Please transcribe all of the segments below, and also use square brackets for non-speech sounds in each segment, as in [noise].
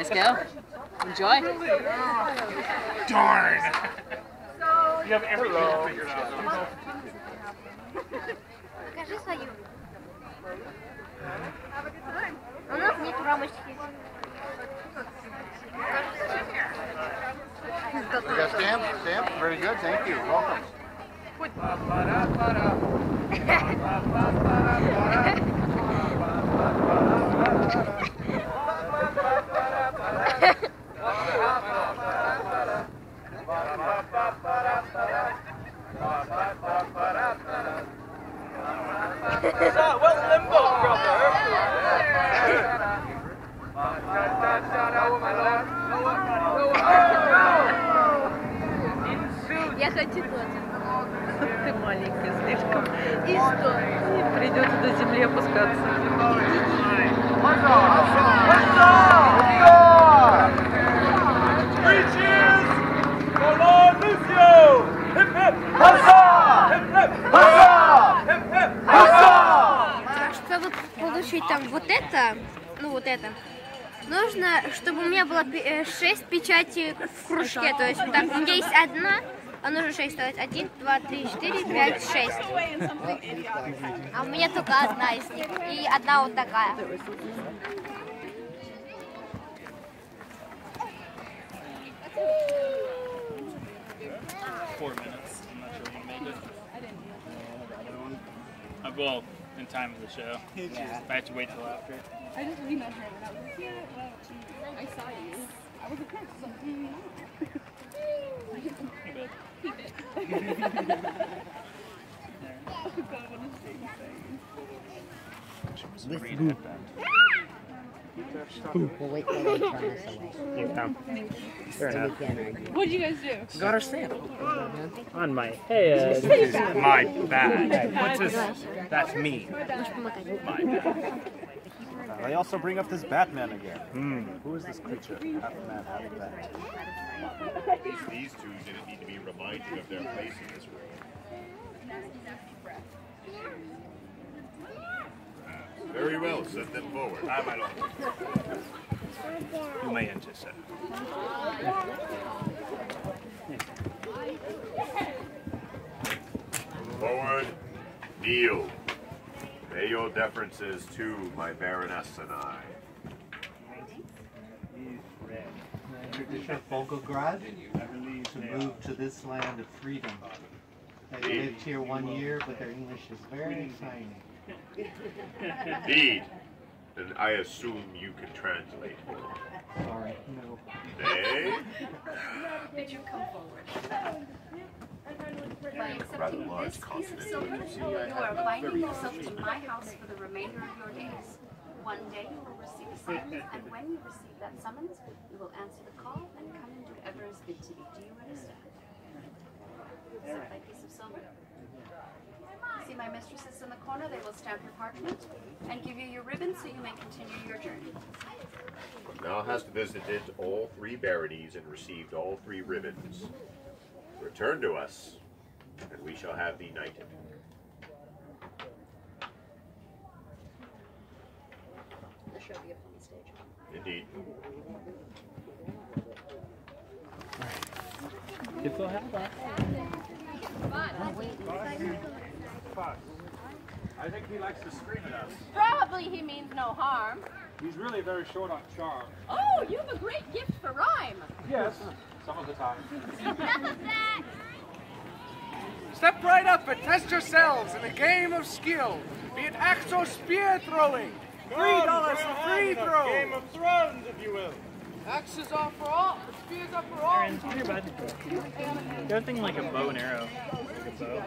guys go. Enjoy. Darn! You have everything figured out. Покажи свою. У нас нет рамочки. You got stamp? Stamp? Very good, thank you. Welcome. [laughs] Я хочу тоже. Ты маленькая слишком. И что? И придется до земли опускаться. Cheers for Lord Lucio! Hip hip! Huzzah! Hip hip! Huzzah! Hip hip! Huzzah! Чтобы получить там вот это, ну вот это, нужно, чтобы у меня было 6 печатей в кружке. То есть вот так, у меня есть одна, а нужно 6 стоит. 1, 2, 3, 4, 5, 6. А у меня только одна из них. И одна вот такая. four minutes. I'm not sure I'm gonna make it. Well, in time for the show. [laughs] Yeah. I have to wait till after. I just emailed her and I was like, yeah, well, I saw you. I was like, no, something. Hey, bud. Keep it. [laughs] oh [laughs] god, what is she saying? Read it ah! then. We'll wait till they turn us away. Yeah. Fair So we enough. can't argue. What did you guys do? Got our stamp on my head. My bad. What's this? That's me. My bad. They also bring up this Batman again. Hmm. Who is this creature? Half man, half bat. At least these two didn't need to be reminded of their place in this world. Very well, send them forward. I might You may enter, sir. Forward, kneel. Pay your deferences to my Baroness and I. Bishop Volgograd to move to this land of freedom. They lived here one year, but their English is very tiny. Indeed. Then I assume you can translate. Sorry, no. They? Did you come forward? By accepting this piece of silver, you are binding yourself to my house for the remainder of your days. One day you will receive a summons, and when you receive that summons, you will answer the call and come and do whatever is bid to you. Do you understand? Accept my piece of silver. See my mistresses in the corner, they will stamp your parchment and give you your ribbon so you may continue your journey. Now hast visited all three baronies and received all three ribbons. Return to us, and we shall have thee knighted. The show be upon the stage. Indeed. If they'll have that. I think he likes to scream at us. Probably he means no harm. He's really very short on charm. Oh, you have a great gift for rhyme. Yes, some of the time. Enough of that. Step right up and test yourselves in a game of skill, be it axe or spear throwing. Three dollars for free throw. Game of Thrones, if you will. Axes are for all, spears are for all. Aaron, come here, bud. The other thing like a bow and arrow. Like a bow.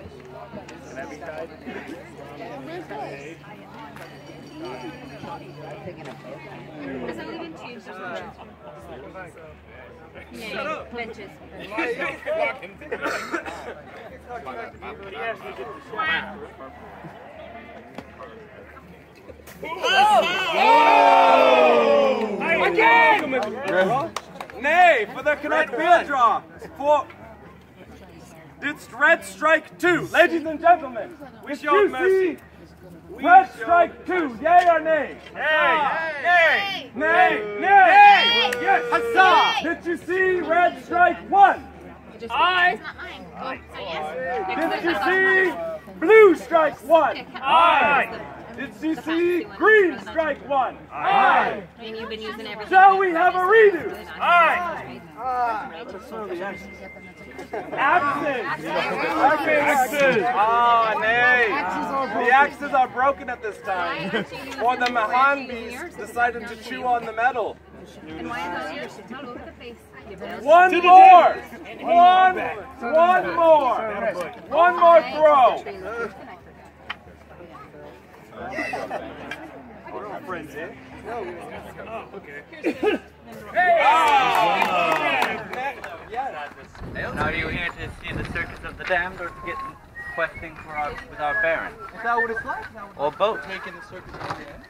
Can that be tied? There's only been two. Shut up. Benches. Again! Nay, for there cannot be a draw. For didst red strike two, ladies and gentlemen, with your mercy. Red strike two, yay or nay? Nay! Nay! Nay! Nay! Yes! Huzzah! Did you see red strike one? Aye! Did you see blue strike one? Aye! Did you see green strike one? Aye! And you've been using everything. Shall we have a redo? Aye! Axes! Axes! Ah, nay! The axes are broken at this time. Or the Mahan beast decided to chew on the metal. One more! One, one more! One more throw! Friends, eh? [laughs] Now, are you here to see the circus of the damned or to get questing for our, with our baron? Is that what it's like? Or both? Taking the circus of the end?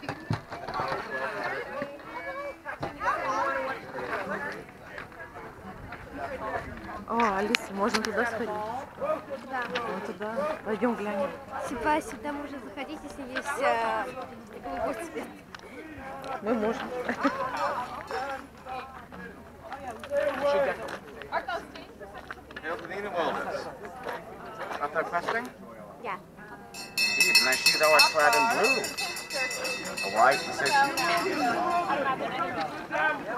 О, Алиса, можно туда сходить. Да. Вот туда. Пойдем глянем. Типа сюда можно заходить, если есть э, голубой цвет. Мы можем. A wise decision.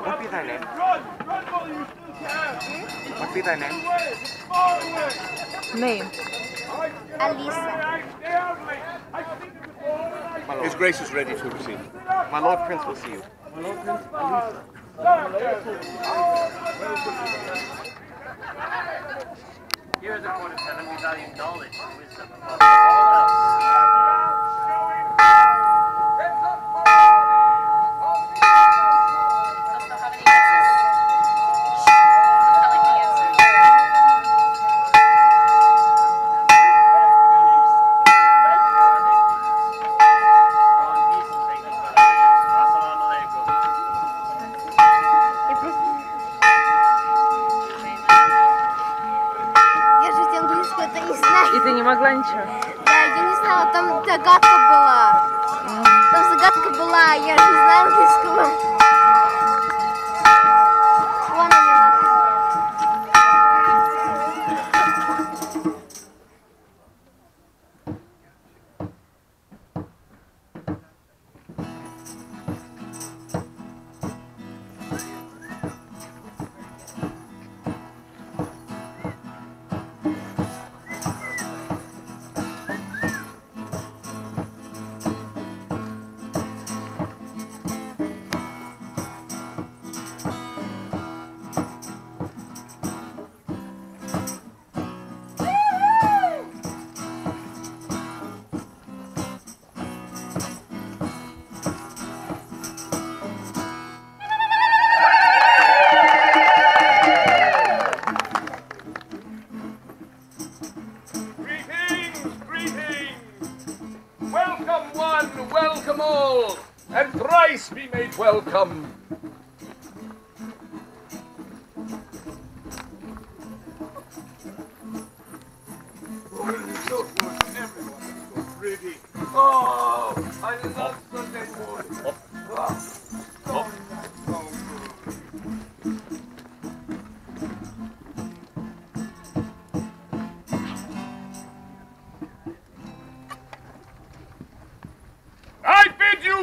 What be thy name? What be thy name? Name. Alisa. His Grace is ready to receive. My Lord Prince will see you. Here at the court of heaven, we value knowledge and wisdom above all else.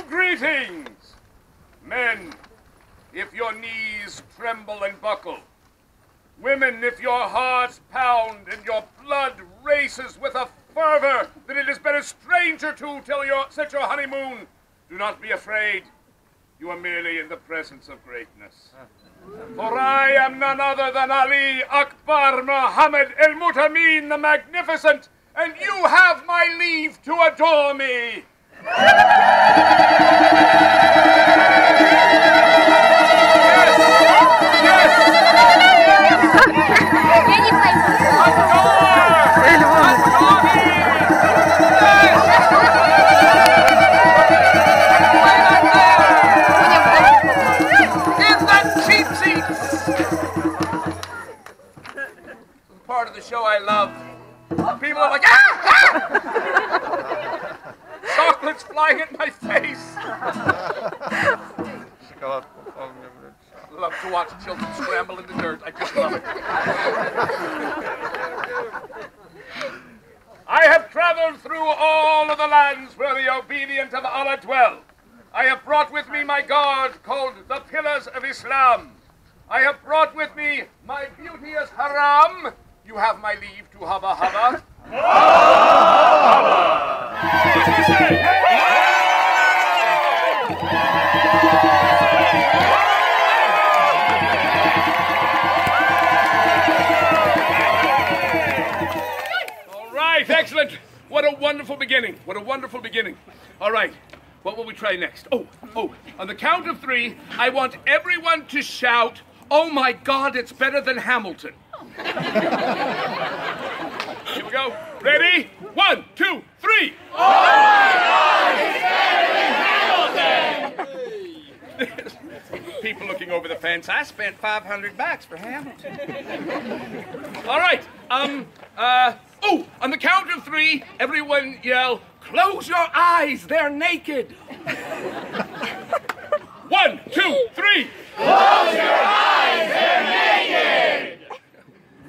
Greetings! Men, if your knees tremble and buckle. Women, if your hearts pound and your blood races with a fervor that it has been a stranger to till you set your honeymoon, do not be afraid. You are merely in the presence of greatness. For I am none other than Ali Akbar Muhammad El Mutamin the Magnificent, and you have my leave to adore me. Part of the show I love. People are like, ah! Ah! chocolates flying at my face. I love to watch children scramble in the dirt. I just love it. I have traveled through all of the lands where the obedient of Allah dwell. I have brought with me my God called the Pillars of Islam. I have brought with me my beauteous harem. You have my leave to hubba hubba. All right, excellent. What a wonderful beginning. What a wonderful beginning. All right, what will we try next? Oh, oh, on the count of three, I want everyone to shout, Oh my God, it's better than Hamilton. Here we go. Ready? One, two, three. Oh my God, it's better than Hamilton! [laughs] People looking over the fence. I spent 500 bucks for Hamilton. All right. Um. Uh. Oh, on the count of three, everyone yell, "Close your eyes! They're naked." [laughs] One, two, three. Close your eyes, they're naked.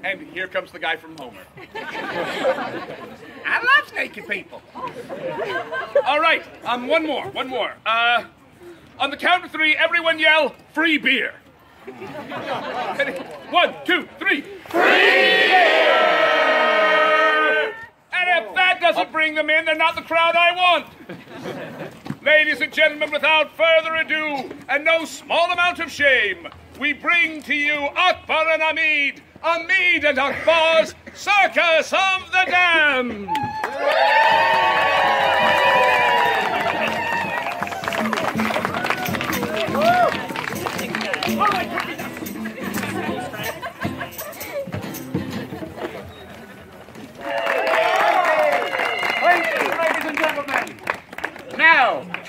And here comes the guy from Homer. [laughs] I love naked people. All right. Um. One more. One more. Uh. On the count of three, everyone yell, "Free beer!" [laughs] One, two, three. Bring them in, they're not the crowd I want. Ladies and gentlemen, without further ado, and no small amount of shame, we bring to you Akbar and Amid, Amid and Akbar's Circus of the Damned.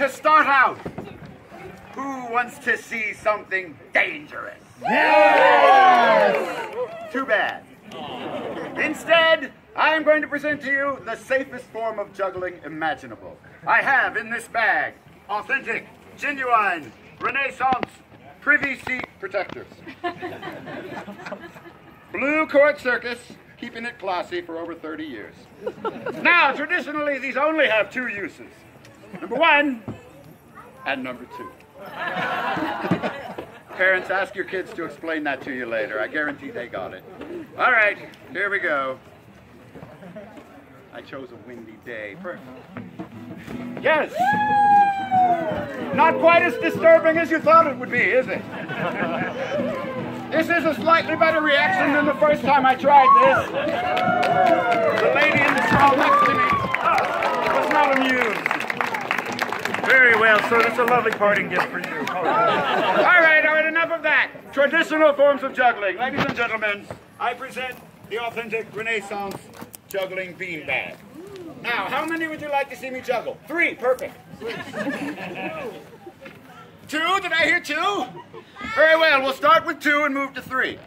To start out, who wants to see something dangerous? Yes! Too bad. Instead, I am going to present to you the safest form of juggling imaginable. I have in this bag authentic, genuine, Renaissance privy seat protectors. Blue Court Circus, keeping it classy for over 30 years. Now, traditionally, these only have two uses. Number one, and number two. Parents, ask your kids to explain that to you later. I guarantee they got it. All right, here we go. I chose a windy day. Perfect. Yes! Not quite as disturbing as you thought it would be, is it? This is a slightly better reaction than the first time I tried this. The lady in the stall next to me was not amused. Very well, sir. That's a lovely parting gift for you. All right, all right, enough of that. Traditional forms of juggling. Ladies and gentlemen, I present the authentic Renaissance juggling beanbag. Now, how many would you like to see me juggle? Three, perfect. [laughs] Two, did I hear two? Very well, we'll start with two and move to three.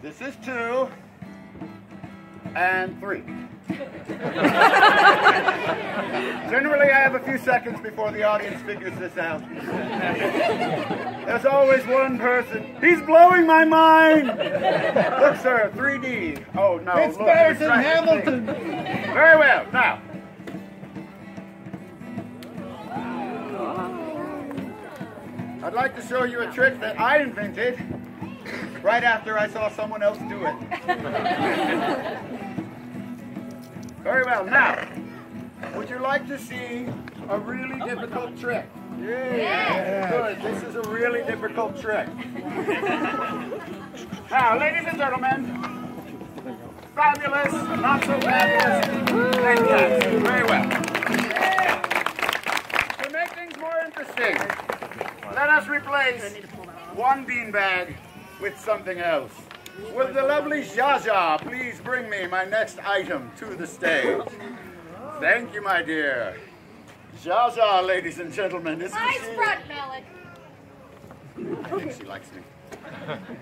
This is two and three. [laughs] Generally, I have a few seconds before the audience figures this out. There's always one person. He's blowing my mind. Look, sir, 3D. Oh no, It's look, better than Hamilton. Very well. Now. I'd like to show you a trick that I invented right after I saw someone else do it. Very well. Now, would you like to see a really difficult trick? Yeah. Good. This is a really difficult trick. now, ladies and gentlemen, fabulous, not so fabulous, fantastic. Very well. To make things more interesting, let us replace one beanbag with something else. Will the lovely Jaja please bring me my next item to the stage? Thank you, my dear. Jaja, ladies and gentlemen. Is Nice front, Malik. I think she likes me.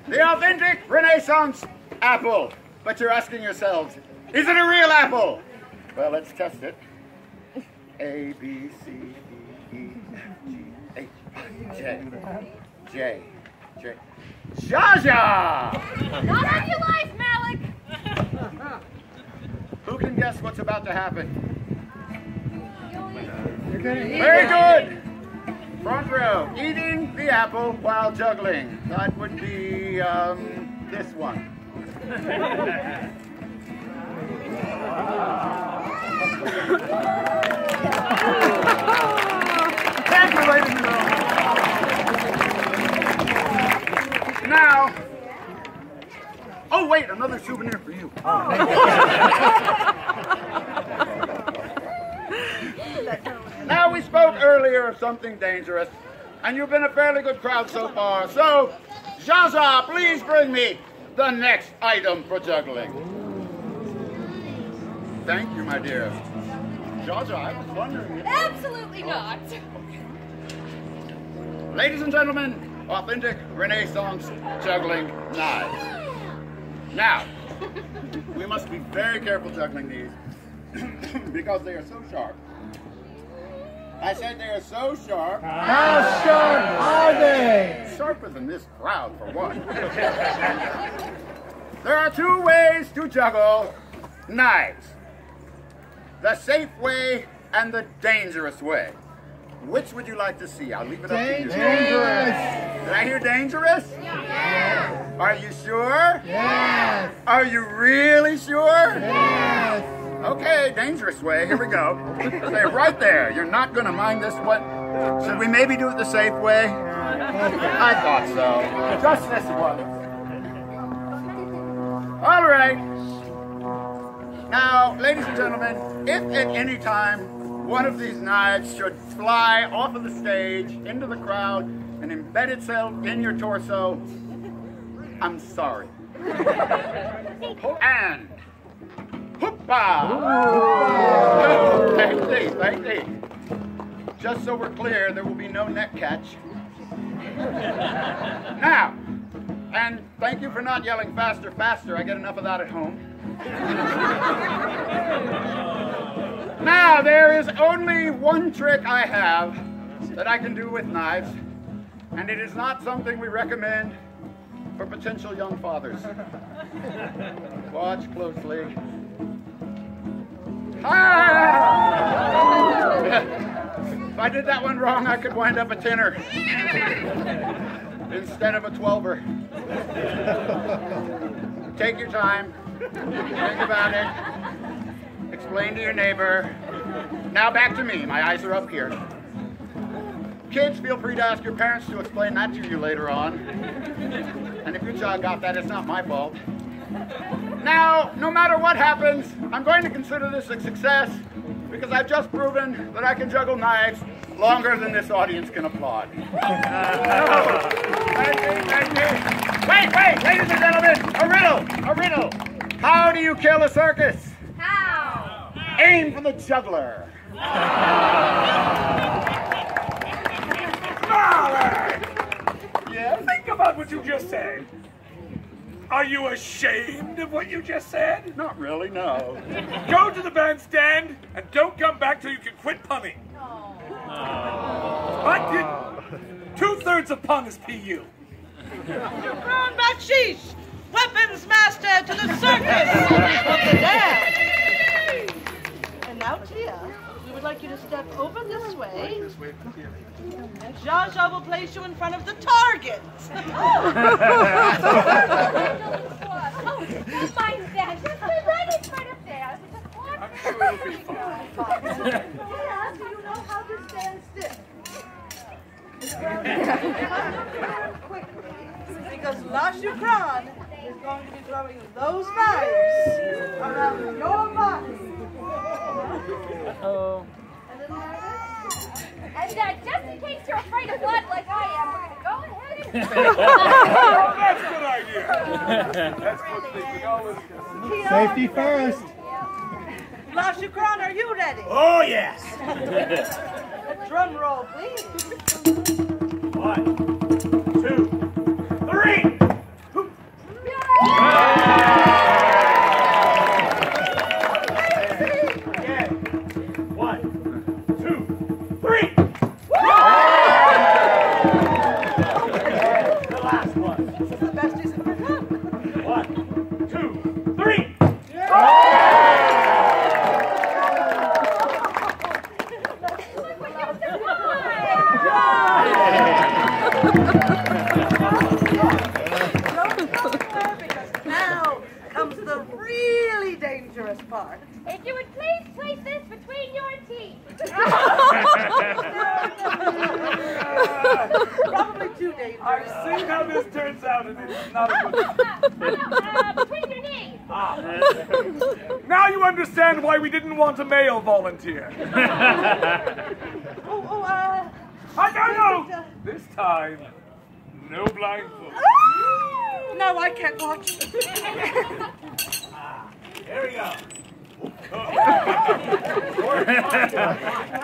The authentic Renaissance apple. But you're asking yourselves, is it a real apple? Well, let's test it. A, B, C, D, E, F, G, H, I, J. J. J. Jaja! Not on your life, Malik! Who can guess what's about to happen? You're gonna eat Very good. Front row, eating the apple while juggling. That would be um, this one. [laughs] Thank you, ladies Now, oh wait, another souvenir for you. Oh, [laughs] now, we spoke earlier of something dangerous, and you've been a fairly good crowd so far. So, Jaja, please bring me the next item for juggling. Thank you, my dear. Jaja, I was wondering. if- Absolutely not. Ladies and gentlemen, authentic Renaissance juggling knives. Now, we must be very careful juggling these [clears throat] because they are so sharp. I said they are so sharp. How sharp are they? Sharper than this crowd, for one. there are two ways to juggle knives the safe way and the dangerous way. Which would you like to see? I'll leave it up to you. Dangerous. Did I hear dangerous? Yes. Are you sure? Yes. Are you really sure? Yes. Okay, dangerous way. Here we go. Stay right there. You're not going to mind this one. Should we maybe do it the safe way? I thought so. Just this one. All right. Now, ladies and gentlemen, if at any time one of these knives should fly off of the stage into the crowd and embed itself in your torso, I'm sorry. And Hoopah! Thank thee, thank thee. Just so we're clear, there will be no neck catch. Now, and thank you for not yelling faster, faster. I get enough of that at home. Now, there is only one trick I have that I can do with knives, and it is not something we recommend for potential young fathers. Watch closely. Ah! If I did that one wrong, I could wind up a tenor instead of a twelver. Take your time. Think about it. Explain to your neighbor. Now back to me. My eyes are up here. Kids, feel free to ask your parents to explain that to you later on. And if your child got that, it's not my fault. Now, no matter what happens, I'm going to consider this a success because I've just proven that I can juggle knives longer than this audience can applaud. [laughs] Thank you, thank you. Wait, wait, ladies and gentlemen, a riddle, a riddle. How do you kill a circus? How? Aim for the juggler. Yeah, think about what you just said. Are you ashamed of what you just said? Not really, no. Go to the bandstand and don't come back till you can quit punning. What? You- Two-thirds of pun is PU. Brown Bakshish, weapons master to the circus of the damned. And now, Tia, we would like you to step over this way. And Zsa Zsa will place you in front of the target. Oh, don't mind that. Just stay right in front of there. I'm sure it'll be fine. Yeah, do you know how to stand still? Quickly, because La Shukran is going to be throwing those knives around your body. Oh. And uh, just in case you're afraid of blood like I am, we're going to go ahead and... oh, that's [laughs] a good idea. That's good thinking. All this- Safety first. La Shukran, are you ready? Oh, yes. [laughs] A drum roll, please. One, two, volunteer. [laughs] Oh, oh, uh. I don't know. This time, no blindfold. No, I can't watch. Here we go. All [laughs]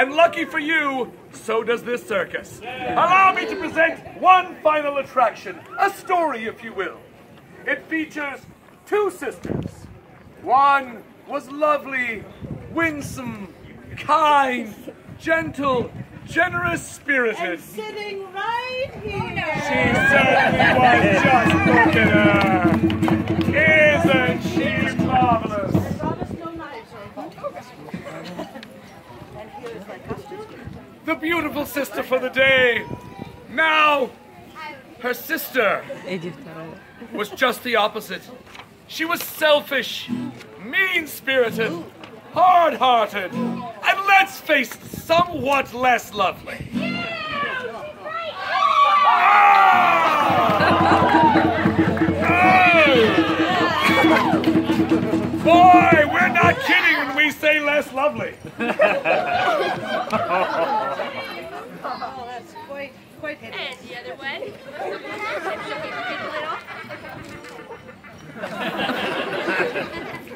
and lucky for you, so does this circus. Allow me to present one final attraction, a story, if you will. It features two sisters. One was lovely, winsome, kind, gentle, generous spirited. And Sitting right here. She certainly was just look at her. Isn't she marvelous? Promise no knives or And here is my costume. The beautiful sister for the day. Now, her sister was just the opposite. She was selfish, mean spirited, hard hearted, and let's face it, somewhat less lovely. Ah! Boy, we're not kidding when we say less lovely. [laughs] That's quite, quite hideous. And the other way.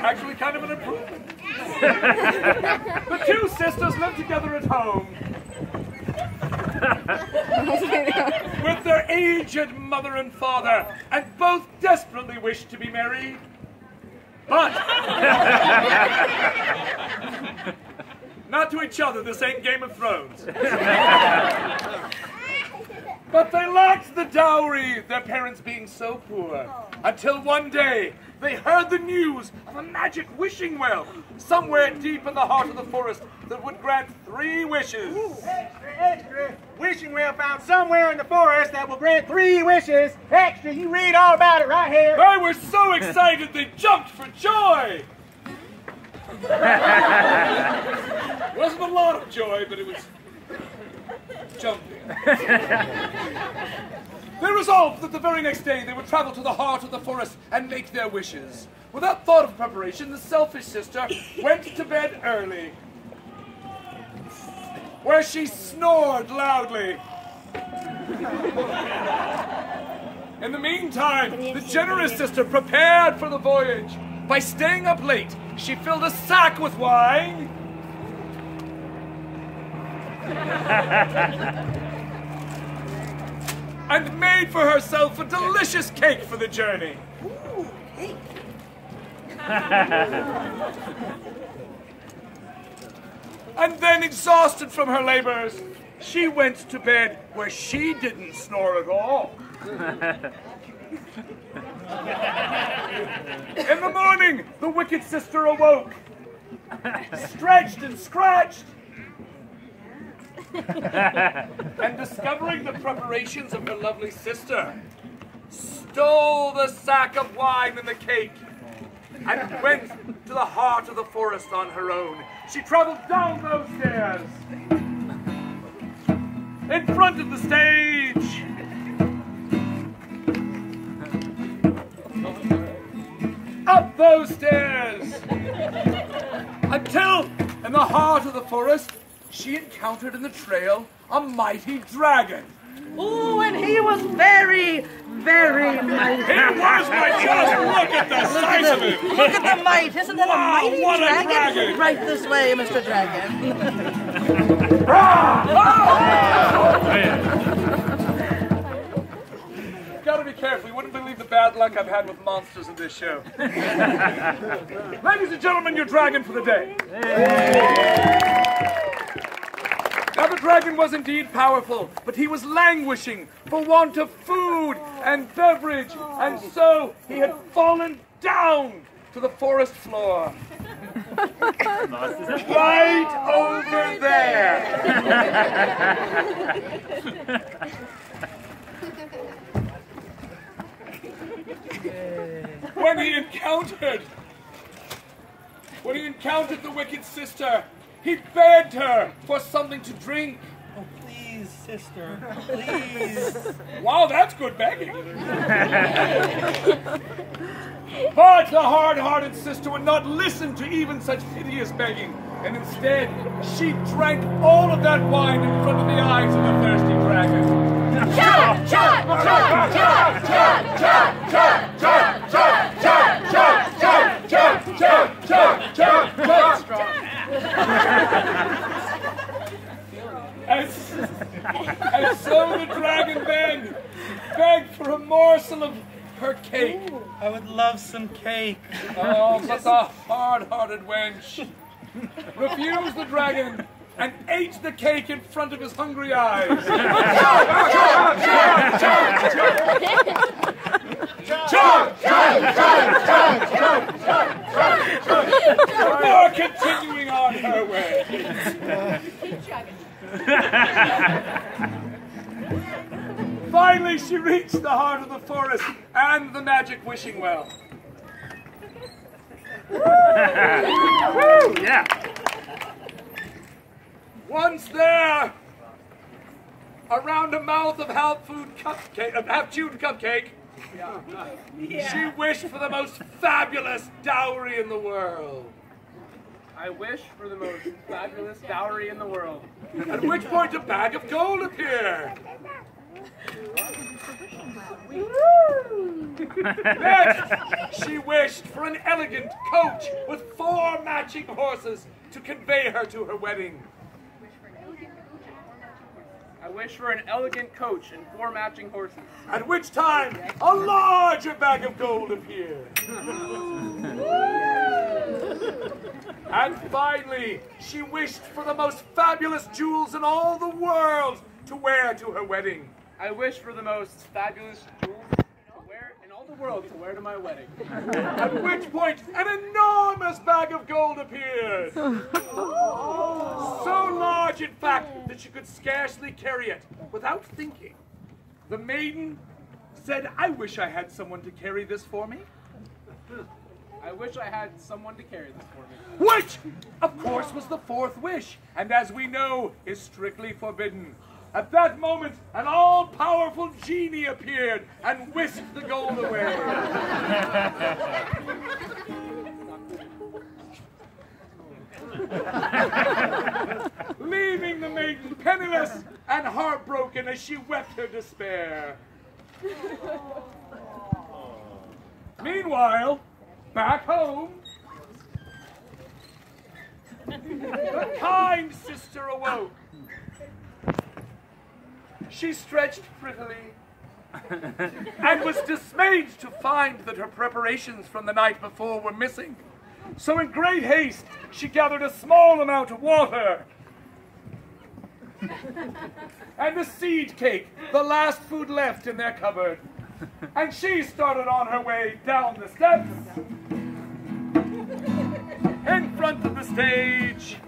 Actually, kind of an improvement. the two sisters live together at home. with their aged mother and father, and both desperately wish to be married. But [laughs] not to each other, this ain't Game of Thrones. But they lacked the dowry, their parents being so poor. Oh. Until one day, they heard the news of a magic wishing well somewhere deep in the heart of the forest that would grant three wishes. Extra, extra. Wishing well found somewhere in the forest that will grant three wishes. Extra, you read all about it right here. They were so excited they jumped for joy. [laughs] Wasn't a lot of joy, but it was jumping. They resolved that the very next day they would travel to the heart of the forest and make their wishes. Without thought of preparation, the selfish sister went to bed early, where she snored loudly. In the meantime, the generous sister prepared for the voyage. By staying up late, she filled a sack with wine. [laughs] and made for herself a delicious cake for the journey. Ooh, cake. And then, exhausted from her labors, she went to bed where she didn't snore at all. [laughs] In the morning, the wicked sister awoke, stretched and scratched, [laughs] and discovering the preparations of her lovely sister, stole the sack of wine and the cake, and went to the heart of the forest on her own. She traveled down those stairs, in front of the stage. Up those stairs! Until, in the heart of the forest, she encountered in the trail a mighty dragon. Ooh, and he was very, very mighty. He was, but just look at the size of him. Look at the might. Isn't that Wow, a mighty what a dragon? dragon. Right this way, Mr. Dragon. [laughs] gotta be careful. You wouldn't believe the bad luck I've had with monsters in this show. [laughs] Ladies and gentlemen, your dragon for the day. Now the dragon was indeed powerful, but he was languishing for want of food and beverage, and so he had fallen down to the forest floor. right over there. when he encountered, when he encountered the wicked sister, he begged her for something to drink. Oh, please, sister, please. [laughs] Wow, that's good begging. [laughs] but the hard-hearted sister would not listen to even such piteous begging, and instead she drank all of that wine in front of the eyes of the thirsty dragon. Chug, chug, chug, chug, chug, chug, chug, And, and so the dragon then begged for a morsel of her cake. I would love some cake. Oh, but the hard-hearted wench refused the dragon and ate the cake in front of his hungry eyes. Before continuing on her way. Keep chugging. Finally, she reached the heart of the forest and the magic wishing well. Woo! yeah. Once there, around a mouth of half food cupcake, of half cupcake, she wished for the most fabulous dowry in the world. I wish for the most fabulous dowry in the world. At which point a bag of gold appeared. Next, she wished for an elegant coach with four matching horses to convey her to her wedding. I wish for an elegant coach and four matching horses. At which time a larger bag of gold appeared. and finally, she wished for the most fabulous jewels in all the world to wear to her wedding. I wish for the most fabulous jewels to wear in all the world to wear to my wedding. At which point, an enormous bag of gold appeared. so large, in fact, that she could scarcely carry it without thinking. The maiden said, I wish I had someone to carry this for me. I wish I had someone to carry this for me. Which, of course, was the fourth wish, and as we know, is strictly forbidden. At that moment, an all-powerful genie appeared and whisked the gold away. [laughs] Leaving the maiden penniless and heartbroken as she wept her despair. Meanwhile, back home, the kind sister awoke. She stretched prettily [laughs] and was dismayed to find that her preparations from the night before were missing. So in great haste, she gathered a small amount of water [laughs] and the seed cake, the last food left in their cupboard. And she started on her way down the steps [laughs] in front of the stage.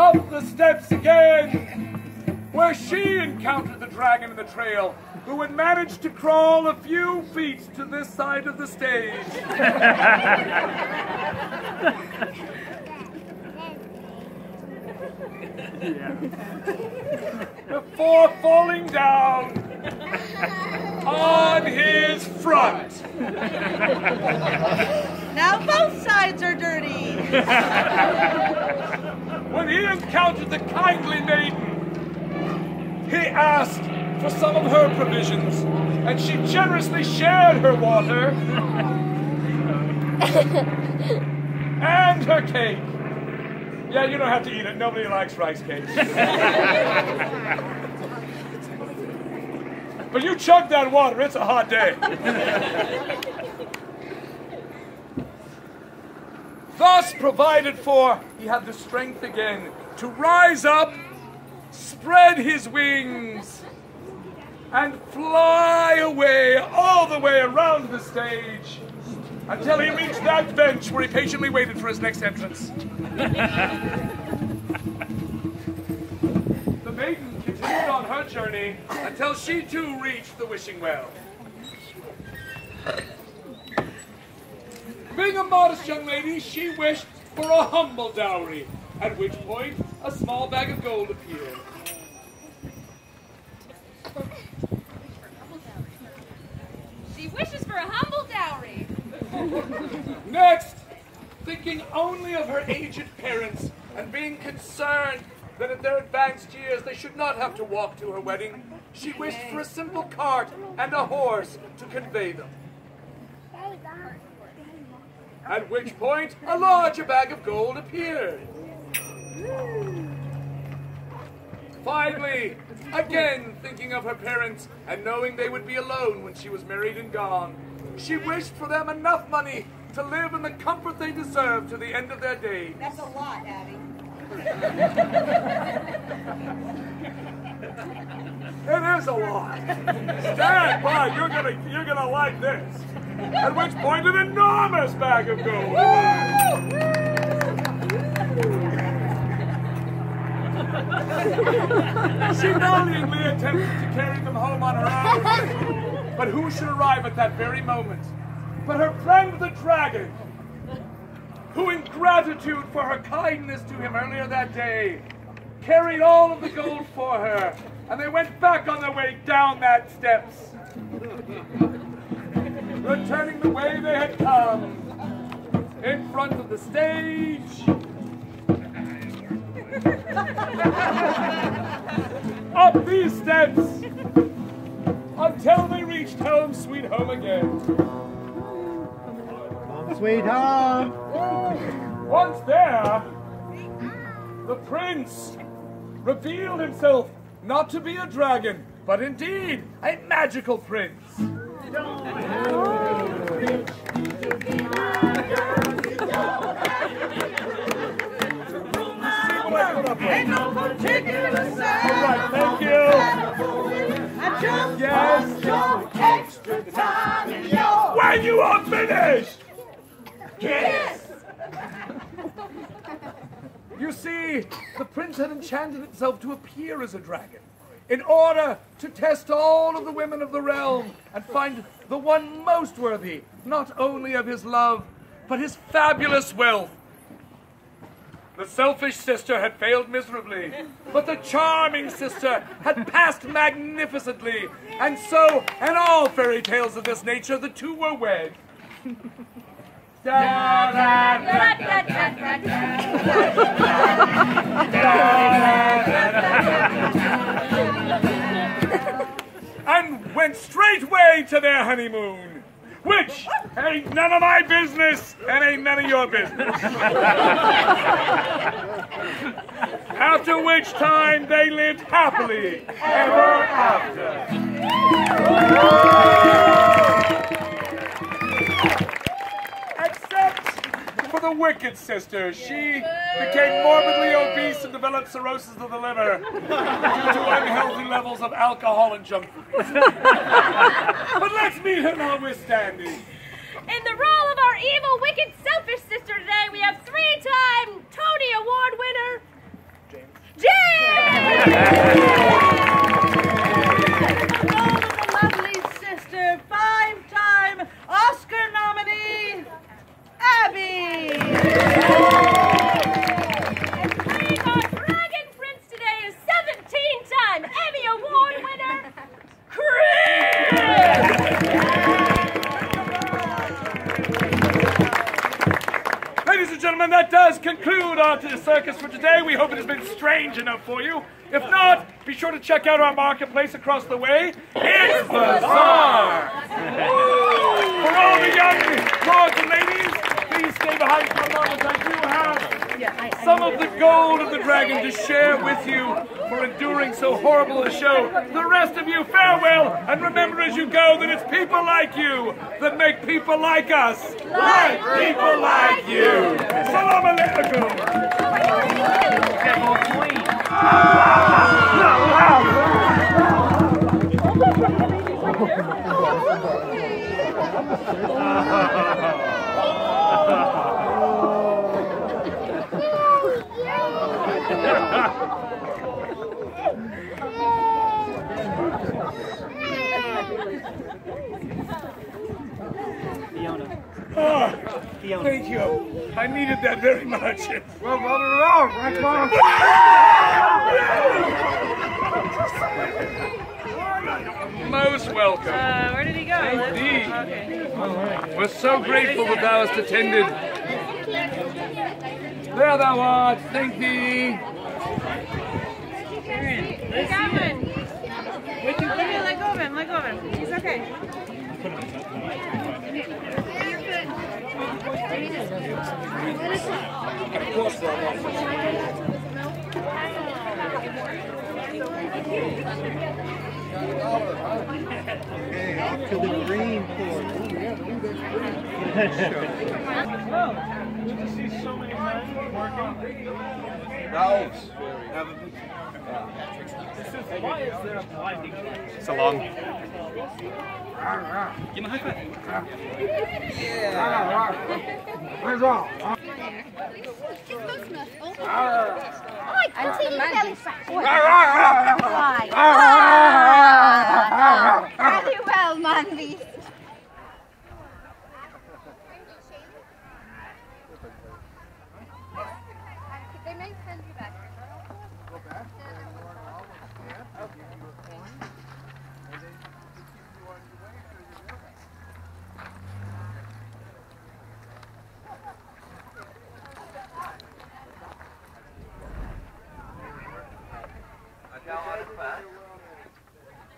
Up the steps again, where she encountered the dragon in the trail, who had managed to crawl a few feet to this side of the stage. Before falling down on his front. Now both sides are dirty. [laughs] when he encountered the kindly maiden, he asked for some of her provisions, and she generously shared her water [laughs] and her cake. Yeah, you don't have to eat it. Nobody likes rice cakes. [laughs] But you chug that water, it's a hot day. [laughs] Thus provided for, he had the strength again to rise up, spread his wings, and fly away all the way around the stage until he reached that bench where he patiently waited for his next entrance. [laughs] the maiden continued on her journey until she too reached the wishing well. Being a modest young lady, she wished for a humble dowry, at which point a small bag of gold appeared. She wishes for a humble dowry. [laughs] Next, thinking only of her aged parents and being concerned that in their advanced years they should not have to walk to her wedding, she wished for a simple cart and a horse to convey them. At which point, a larger bag of gold appeared. Finally, again thinking of her parents and knowing they would be alone when she was married and gone, she wished for them enough money to live in the comfort they deserve to the end of their days. That's a lot, Abby. It is a lot. Stand by, you're gonna you're gonna like this. At which point an enormous bag of gold. she valiantly attempted to carry them home on her own. But who should arrive at that very moment? But her friend the dragon, who in gratitude for her kindness to him earlier that day, carried all of the gold for her, and they went back on their way down that steps, returning the way they had come, in front of the stage, [laughs] up these steps, until they reached home, sweet home again. Sweet home. Once there, the prince revealed himself not to be a dragon, but indeed a magical prince. When you are finished! kiss. You see, the prince had enchanted itself to appear as a dragon in order to test all of the women of the realm and find the one most worthy, not only of his love, but his fabulous wealth. The selfish sister had failed miserably, but the charming sister had passed magnificently, and so, in all fairy tales of this nature, the two were wed. [laughs] And went straightway to their honeymoon, which ain't none of my business and ain't none of your business. [laughs] After which time they lived happily ever after. The wicked sister. She became morbidly obese and developed cirrhosis of the liver due to unhealthy levels of alcohol and junk food. but let's meet her notwithstanding. In the role of our evil, wicked, selfish sister today, we have three-time Tony Award winner, James! Lovely gentlemen, that does conclude our circus for today. We hope it has been strange enough for you. If not, be sure to check out our marketplace across the way. It's Bazaar! for all the young lords and ladies, please behind for a. I do have some of the gold of the dragon to share with you for enduring so horrible a show. The rest of you, farewell, and remember as you go that it's people like you that make people like us. Like people like you. Salam alaikum. Thank. I needed that very much. Well, Most welcome. Uh, where did he go? Indeed. Okay. We're so grateful that thou hast attended. There thou art, thank thee. He's coming. Let me let go of him. Let go of him. He's okay. Okay, off to the green court. Good to see so many men working. Valves. Why is there a blinding So long. Give him a high five. Where's all? I'm taking belly fat. Very well, Mandy. They may send you back. I've got a lot of class.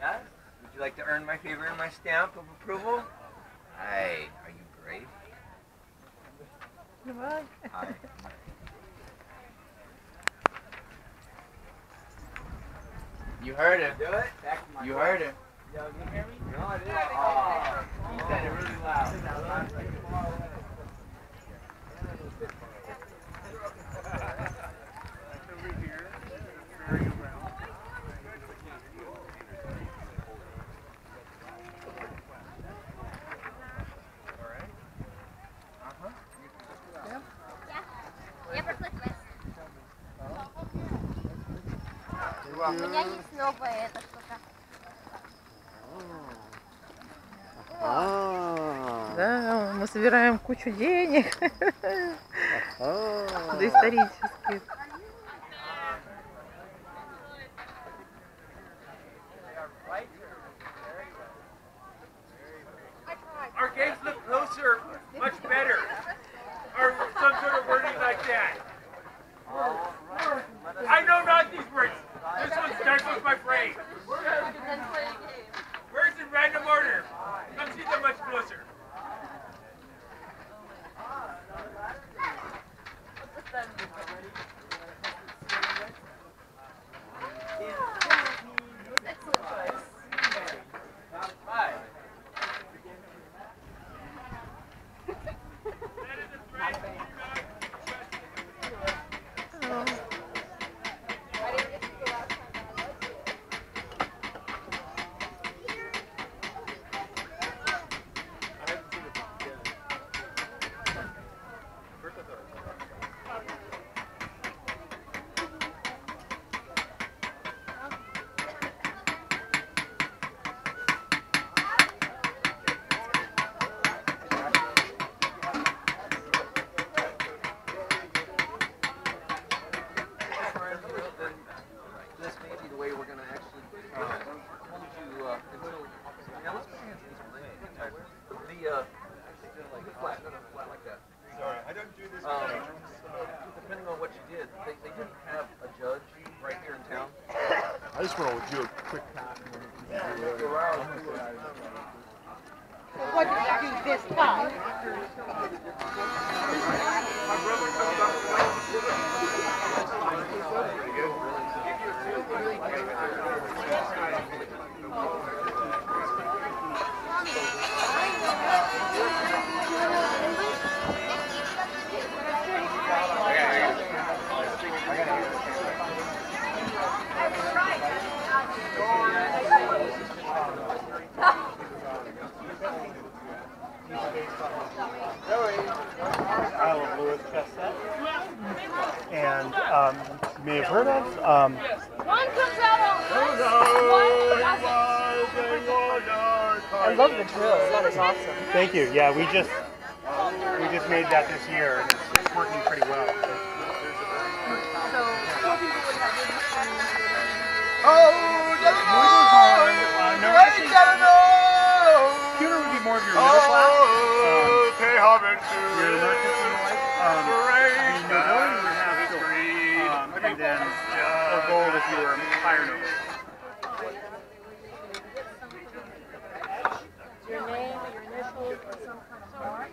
Yes? Would you like to earn my favor and my stamp of approval? У меня есть новая эта штука. Да, мы собираем кучу денег. Доисторических. I love the drill. That is awesome. thank you. Yeah, we just we just made that this year, and it's, it's working pretty well. Oh, Uh, no, actually, pewter would be more of your middle class. Um, your merchants and the like. Um, the nobility would have silver. Um, and then or gold if you were higher noble. or some kind of bar.